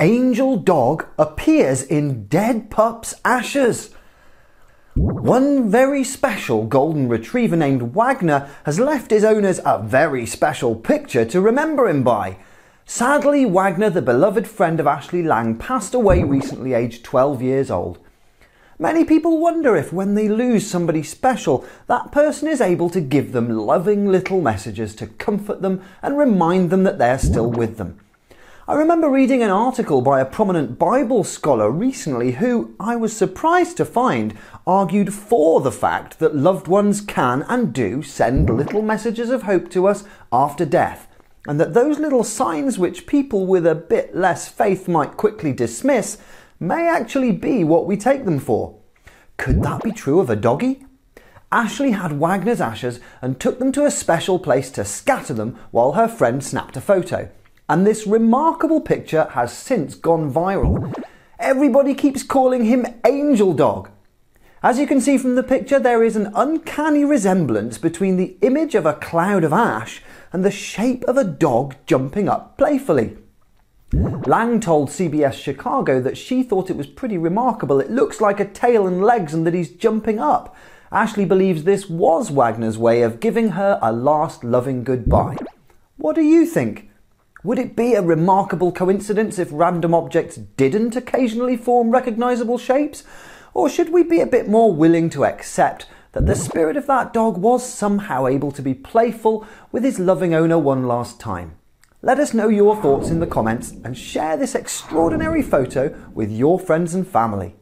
Angel dog appears in dead pup's ashes. One very special golden retriever named Wagner has left his owners a very special picture to remember him by. Sadly, Wagner, the beloved friend of Ashley Lang, passed away recently, aged 12 years old. Many people wonder if, when they lose somebody special, that person is able to give them loving little messages to comfort them and remind them that they're still with them. I remember reading an article by a prominent Bible scholar recently who, I was surprised to find, argued for the fact that loved ones can and do send little messages of hope to us after death, and that those little signs which people with a bit less faith might quickly dismiss may actually be what we take them for. Could that be true of a doggy? Ashley had Wagner's ashes and took them to a special place to scatter them while her friend snapped a photo and this remarkable picture has since gone viral. Everybody keeps calling him Angel Dog. As you can see from the picture, there is an uncanny resemblance between the image of a cloud of ash and the shape of a dog jumping up playfully. Lang told CBS Chicago that she thought it was pretty remarkable. It looks like a tail and legs and that he's jumping up. Ashley believes this was Wagner's way of giving her a last loving goodbye. What do you think? Would it be a remarkable coincidence if random objects didn't occasionally form recognisable shapes? Or should we be a bit more willing to accept that the spirit of that dog was somehow able to be playful with his loving owner one last time? Let us know your thoughts in the comments and share this extraordinary photo with your friends and family.